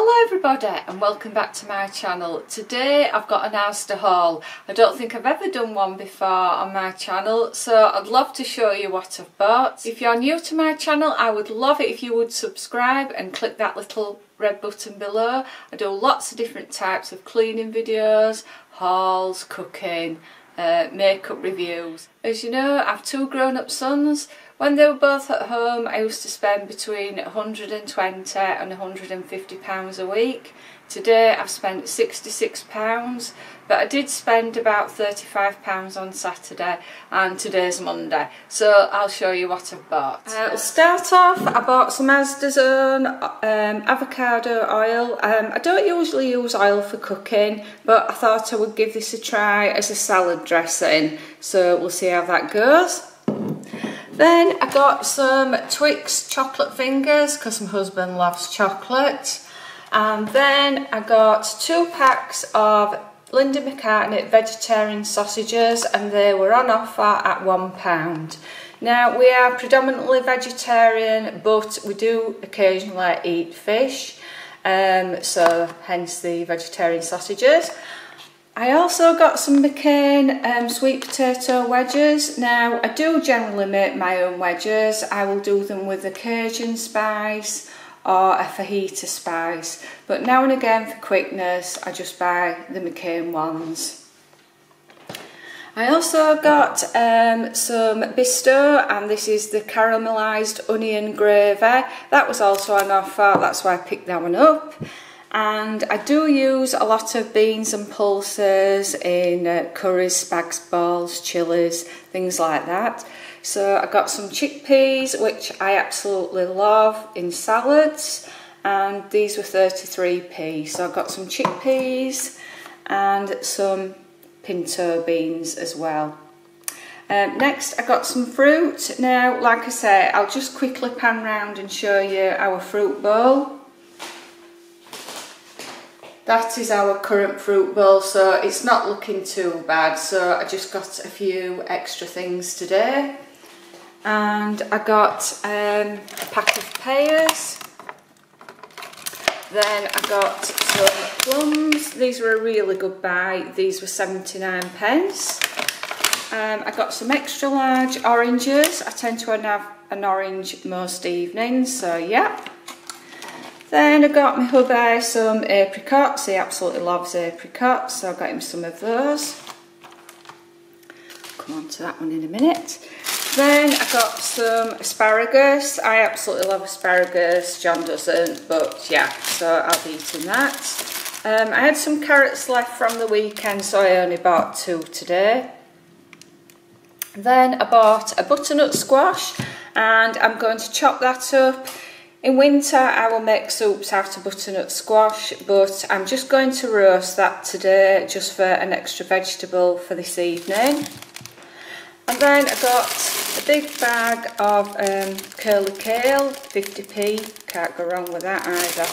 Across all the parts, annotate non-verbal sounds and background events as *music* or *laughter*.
Hello everybody and welcome back to my channel. Today I've got an Asda haul. I don't think I've ever done one before on my channel so I'd love to show you what I've bought. If you're new to my channel I would love it if you would subscribe and click that little red button below. I do lots of different types of cleaning videos, hauls, cooking, uh, makeup reviews. As you know I have two grown-up sons when they were both at home, I used to spend between 120 and 150 pounds a week. Today I've spent 66 pounds, but I did spend about 35 pounds on Saturday and today's Monday. So I'll show you what I've bought. Uh, will start off, I bought some Asda's um, avocado oil. Um, I don't usually use oil for cooking, but I thought I would give this a try as a salad dressing. So we'll see how that goes. Then I got some Twix chocolate fingers because my husband loves chocolate. And then I got two packs of Linda McCartney vegetarian sausages and they were on offer at £1. Now we are predominantly vegetarian but we do occasionally eat fish um, so hence the vegetarian sausages. I also got some McCain um, sweet potato wedges. Now, I do generally make my own wedges. I will do them with a Cajun spice or a fajita spice. But now and again, for quickness, I just buy the McCain ones. I also got um, some Bisto and this is the caramelised onion gravy. That was also on offer, that's why I picked that one up and I do use a lot of beans and pulses in uh, curries, spag bols, chilies, things like that. So I got some chickpeas, which I absolutely love in salads, and these were 33p. So I got some chickpeas and some pinto beans as well. Um, next I got some fruit. Now, like I say, I'll just quickly pan round and show you our fruit bowl. That is our current fruit bowl, so it's not looking too bad. So I just got a few extra things today. And I got um, a pack of pears. Then I got some plums. These were a really good buy. These were 79 pence. Um, I got some extra large oranges. I tend to have an orange most evenings, so yeah. Then I got my hubby some apricots. He absolutely loves apricots, so I got him some of those. Come on to that one in a minute. Then I got some asparagus. I absolutely love asparagus. John doesn't, but yeah, so I'll be eating that. Um, I had some carrots left from the weekend, so I only bought two today. Then I bought a butternut squash, and I'm going to chop that up in winter I will make soups out of butternut squash but I'm just going to roast that today just for an extra vegetable for this evening. And then I got a big bag of um, curly kale, 50p, can't go wrong with that either.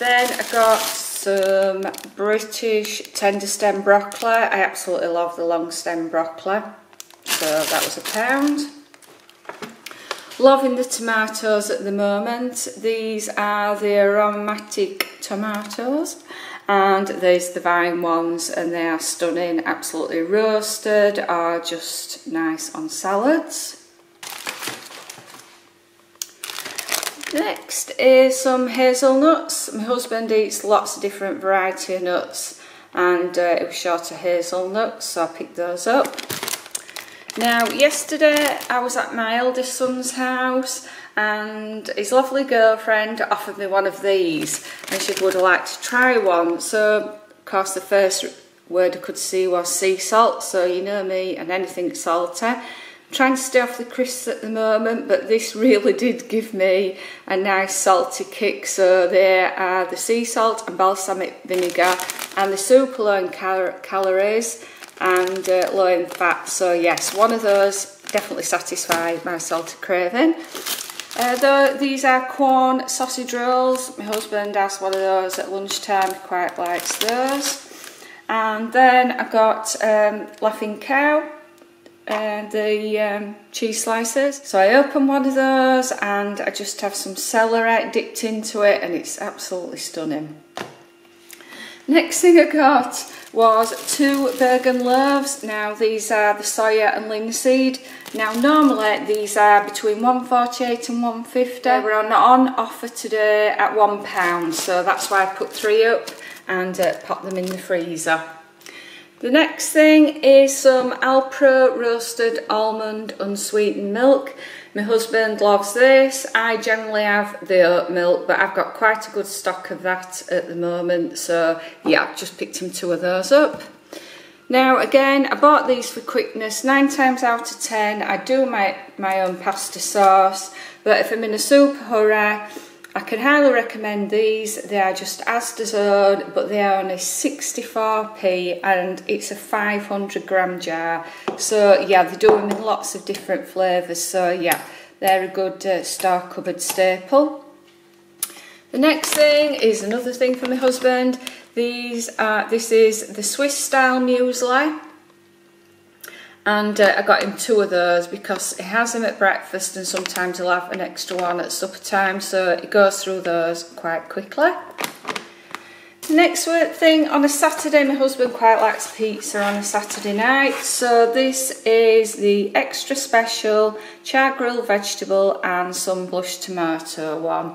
Then I got some British tender stem broccoli, I absolutely love the long stem broccoli, so that was a pound. Loving the tomatoes at the moment. These are the aromatic tomatoes and there's the vine ones and they are stunning, absolutely roasted are just nice on salads. Next is some hazelnuts. My husband eats lots of different variety of nuts and uh, it was short of hazelnuts so I picked those up. Now, yesterday I was at my eldest son's house and his lovely girlfriend offered me one of these and she would like to try one. So, of course, the first word I could see was sea salt, so you know me and anything salty. I'm trying to stay off the crisps at the moment, but this *laughs* really did give me a nice salty kick. So there are the sea salt and balsamic vinegar and the super low in cal calories and uh, low in fat. So yes, one of those definitely satisfied my salty craving. Uh, though these are Quorn sausage rolls. My husband asked one of those at lunchtime, he quite likes those. And then I got um, Laughing Cow uh, the um, cheese slices. So I open one of those and I just have some celery dipped into it and it's absolutely stunning. Next thing I got was two Burgen loaves. Now these are the soya and linseed. Now normally these are between 148 and 150. They were on, on offer today at £1 so that's why I put three up and uh, pop them in the freezer. The next thing is some Alpro roasted almond unsweetened milk. My husband loves this. I generally have the oat milk, but I've got quite a good stock of that at the moment. So yeah, I've just picked him two of those up. Now again, I bought these for quickness. Nine times out of ten, I do my, my own pasta sauce. But if I'm in a super hurry, I can highly recommend these. They are just Asda's own, but they are only 64p and it's a 500 gram jar. So yeah, they do them in lots of different flavours. So yeah, they're a good uh, store cupboard staple. The next thing is another thing for my husband. These are, this is the Swiss style muesli and uh, I got him two of those because he has them at breakfast and sometimes he'll have an extra one at supper time so he goes through those quite quickly. Next thing, on a Saturday my husband quite likes pizza on a Saturday night so this is the extra special char grilled vegetable and some blush tomato one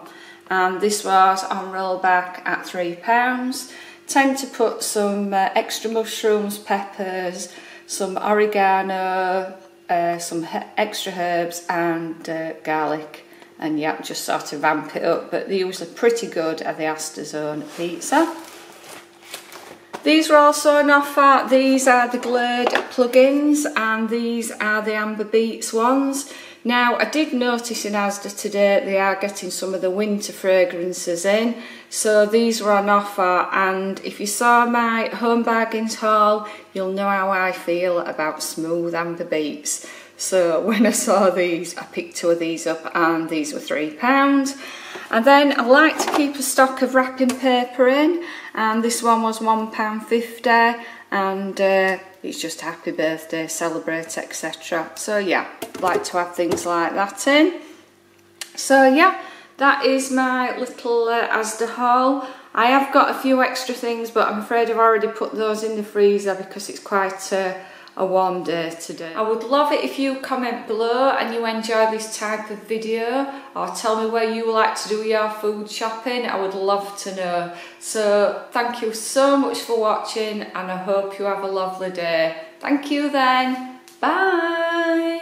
and this was on rollback at £3. Tend to put some uh, extra mushrooms, peppers, some oregano, uh, some extra herbs and uh, garlic and yeah just sort of ramp it up but they're usually pretty good at the Asda's own pizza. These are also on offer. These are the Glade plugins and these are the Amber Beats ones. Now, I did notice in Asda today they are getting some of the winter fragrances in. So these were on offer and if you saw my home bargains haul, you'll know how I feel about smooth amber beats. So *laughs* when I saw these, I picked two of these up and these were £3. And then I like to keep a stock of wrapping paper in and this one was £1.50 and uh, it's just happy birthday, celebrate, etc. So yeah, like to have things like that in. So yeah, that is my little uh, Asda haul. I have got a few extra things, but I'm afraid I've already put those in the freezer because it's quite uh, a warm day today. I would love it if you comment below and you enjoy this type of video or tell me where you like to do your food shopping. I would love to know. So thank you so much for watching and I hope you have a lovely day. Thank you then. Bye.